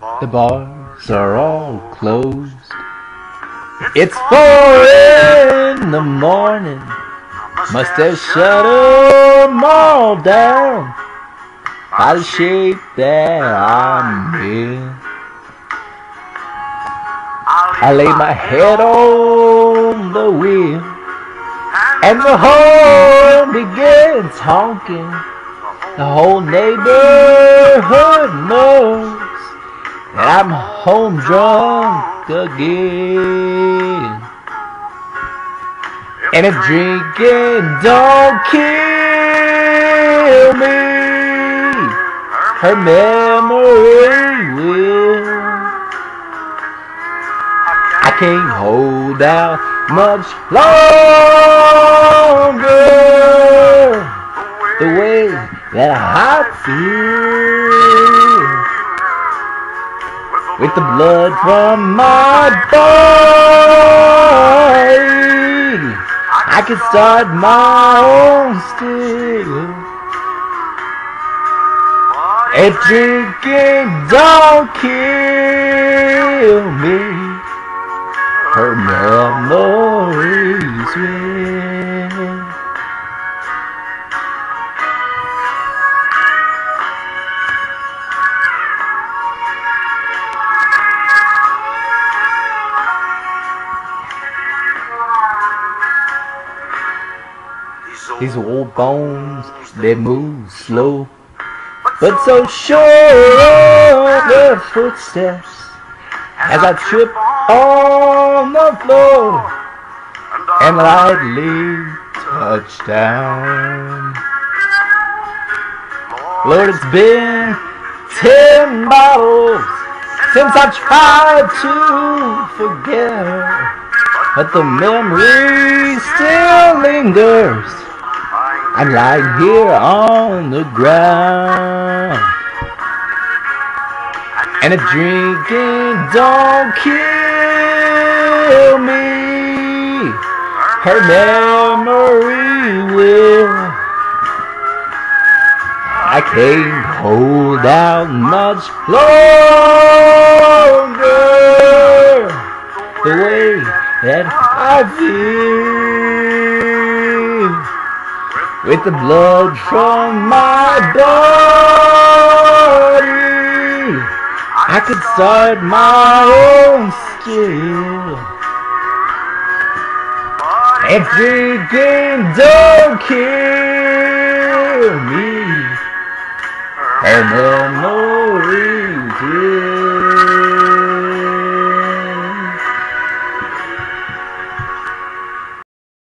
The bars are all closed. It's four in the morning. Must have shut shut 'em all down by the shape that I'm in. I lay my head on the wheel, and the horn begins honking. The whole neighborhood knows I'm home drunk again. And if drinking don't kill me, her memory will. I can't hold out much longer the way that I feel with the blood from my body. I could start my own still. If drinking don't kill me, her memories will. These old bones, they move slow, but so sure of their footsteps as I trip on the floor and lightly touch down. Lord, it's been ten bottles since I tried to forget but the memory still lingers. I'm lying here on the ground. And if drinking don't kill me, her memory will. I can't hold out much longer the way that I feel with the blood from my body. I could start my own still. If drinking don't kill me, her memory